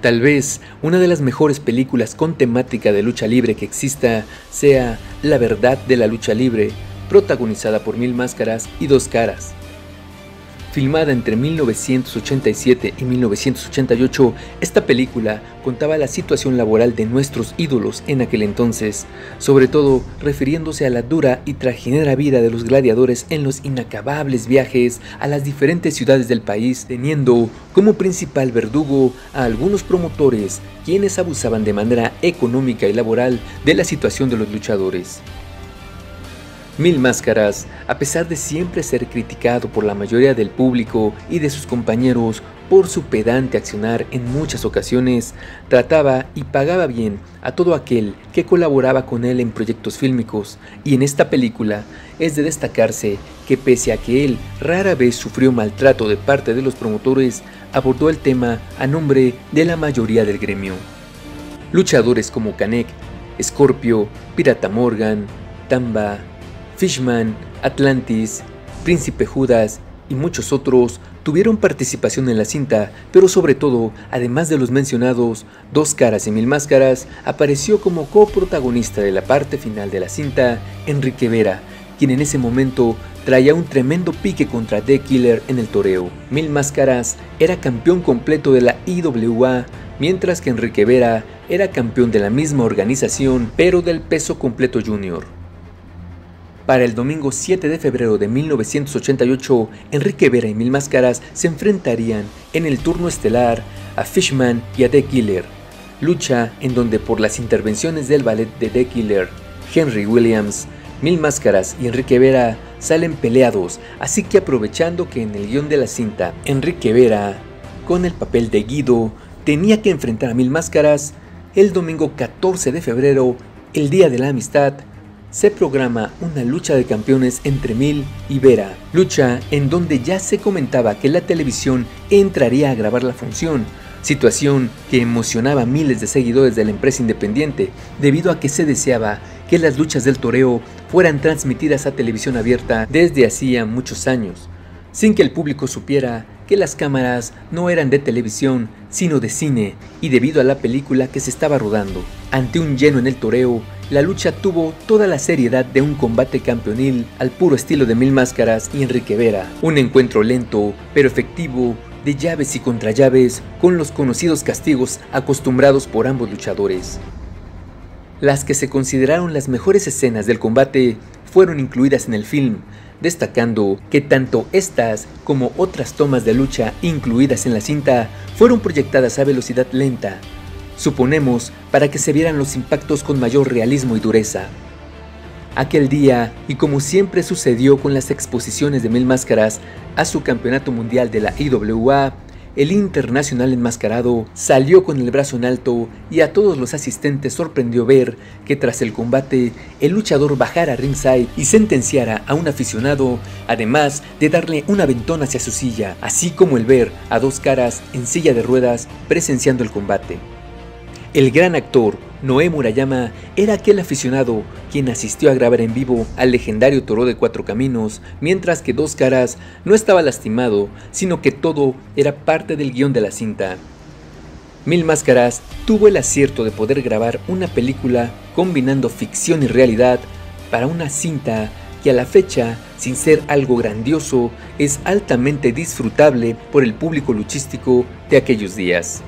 Tal vez una de las mejores películas con temática de lucha libre que exista sea La verdad de la lucha libre, protagonizada por Mil Máscaras y Dos Caras. Filmada entre 1987 y 1988, esta película contaba la situación laboral de nuestros ídolos en aquel entonces, sobre todo refiriéndose a la dura y trajinera vida de los gladiadores en los inacabables viajes a las diferentes ciudades del país, teniendo como principal verdugo a algunos promotores quienes abusaban de manera económica y laboral de la situación de los luchadores. Mil Máscaras, a pesar de siempre ser criticado por la mayoría del público y de sus compañeros por su pedante accionar en muchas ocasiones, trataba y pagaba bien a todo aquel que colaboraba con él en proyectos fílmicos, y en esta película es de destacarse que pese a que él rara vez sufrió maltrato de parte de los promotores, abordó el tema a nombre de la mayoría del gremio. Luchadores como Canek, Scorpio, Pirata Morgan, Tamba, Fishman, Atlantis, Príncipe Judas y muchos otros tuvieron participación en la cinta, pero sobre todo, además de los mencionados Dos Caras y Mil Máscaras, apareció como coprotagonista de la parte final de la cinta Enrique Vera, quien en ese momento traía un tremendo pique contra The Killer en el toreo. Mil Máscaras era campeón completo de la IWA, mientras que Enrique Vera era campeón de la misma organización, pero del peso completo junior. Para el domingo 7 de febrero de 1988, Enrique Vera y Mil Máscaras se enfrentarían en el turno estelar a Fishman y a The Killer, lucha en donde por las intervenciones del ballet de The Killer, Henry Williams, Mil Máscaras y Enrique Vera salen peleados, así que aprovechando que en el guion de la cinta Enrique Vera, con el papel de Guido, tenía que enfrentar a Mil Máscaras, el domingo 14 de febrero, el Día de la Amistad, se programa una lucha de campeones entre Mil y Vera, lucha en donde ya se comentaba que la televisión entraría a grabar la función, situación que emocionaba a miles de seguidores de la empresa independiente, debido a que se deseaba que las luchas del toreo fueran transmitidas a televisión abierta desde hacía muchos años, sin que el público supiera que las cámaras no eran de televisión, sino de cine, y debido a la película que se estaba rodando. Ante un lleno en el toreo, la lucha tuvo toda la seriedad de un combate campeonil al puro estilo de Mil Máscaras y Enrique Vera. Un encuentro lento, pero efectivo, de llaves y contrallaves, con los conocidos castigos acostumbrados por ambos luchadores. Las que se consideraron las mejores escenas del combate fueron incluidas en el film, destacando que tanto estas como otras tomas de lucha incluidas en la cinta fueron proyectadas a velocidad lenta, suponemos para que se vieran los impactos con mayor realismo y dureza. Aquel día, y como siempre sucedió con las exposiciones de Mil Máscaras a su campeonato mundial de la IWA, el internacional enmascarado salió con el brazo en alto y a todos los asistentes sorprendió ver que tras el combate el luchador bajara ringside y sentenciara a un aficionado, además de darle un aventón hacia su silla, así como el ver a dos caras en silla de ruedas presenciando el combate. El gran actor Noé Murayama era aquel aficionado quien asistió a grabar en vivo al legendario Toro de Cuatro Caminos, mientras que Dos Caras no estaba lastimado, sino que todo era parte del guion de la cinta. Mil Máscaras tuvo el acierto de poder grabar una película combinando ficción y realidad para una cinta que a la fecha, sin ser algo grandioso, es altamente disfrutable por el público luchístico de aquellos días.